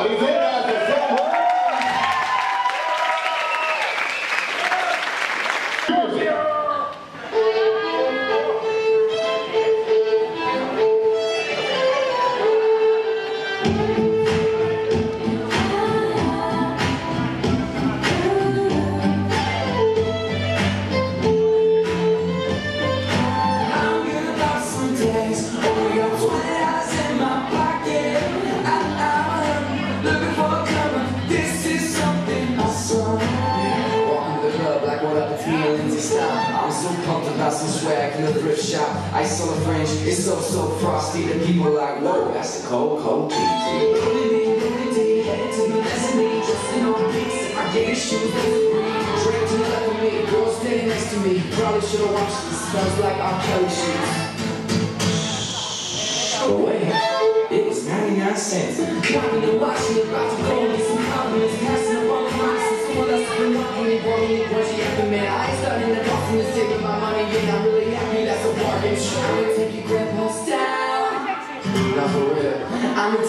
Are you there? Ice on the fringe, it's so, so frosty. The people like, whoa, that's the cold, cold. Headed to the the. Probably should have watched this. Smells like it was 99 cents. Counting and watching, about to some. Passing up on the someone else been me, a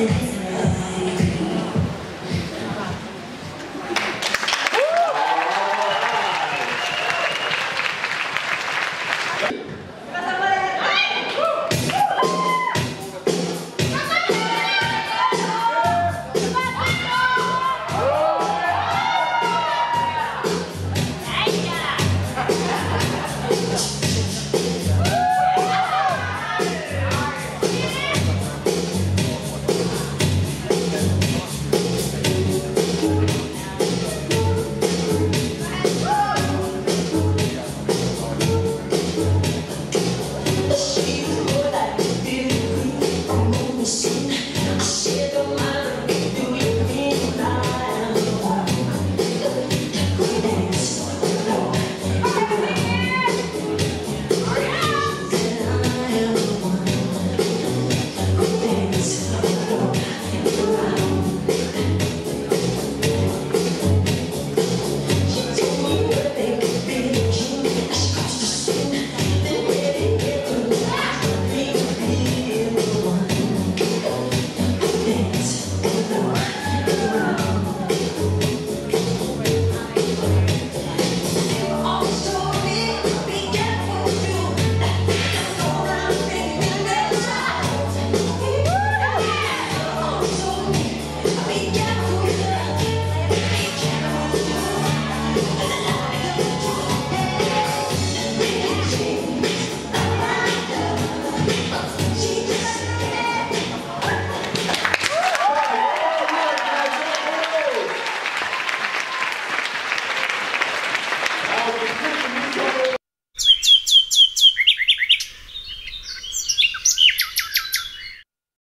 Did